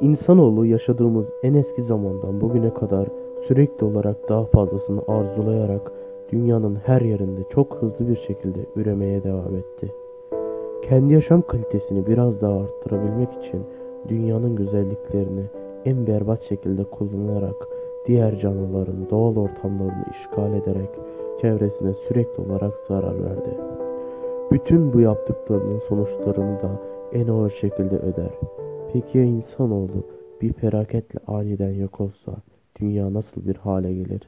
İnsanoğlu yaşadığımız en eski zamandan bugüne kadar sürekli olarak daha fazlasını arzulayarak dünyanın her yerinde çok hızlı bir şekilde üremeye devam etti. Kendi yaşam kalitesini biraz daha arttırabilmek için dünyanın güzelliklerini en berbat şekilde kullanarak diğer canlıların doğal ortamlarını işgal ederek çevresine sürekli olarak zarar verdi. Bütün bu yaptıklarının sonuçlarını da en ağır şekilde öder. Peki ya insanoğlu bir felaketle aniden yok olsa dünya nasıl bir hale gelir?